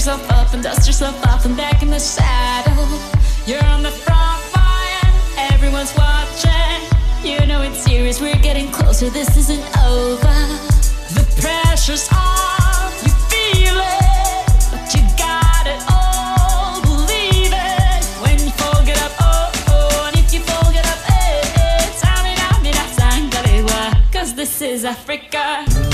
yourself up and dust yourself off and back in the saddle. You're on the front line, everyone's watching. You know it's serious, we're getting closer, this isn't over. The pressure's on, you feel it, but you got it all. Believe it when you fold it up, oh oh, and if you fold it up, eh eh. and cause this is Africa.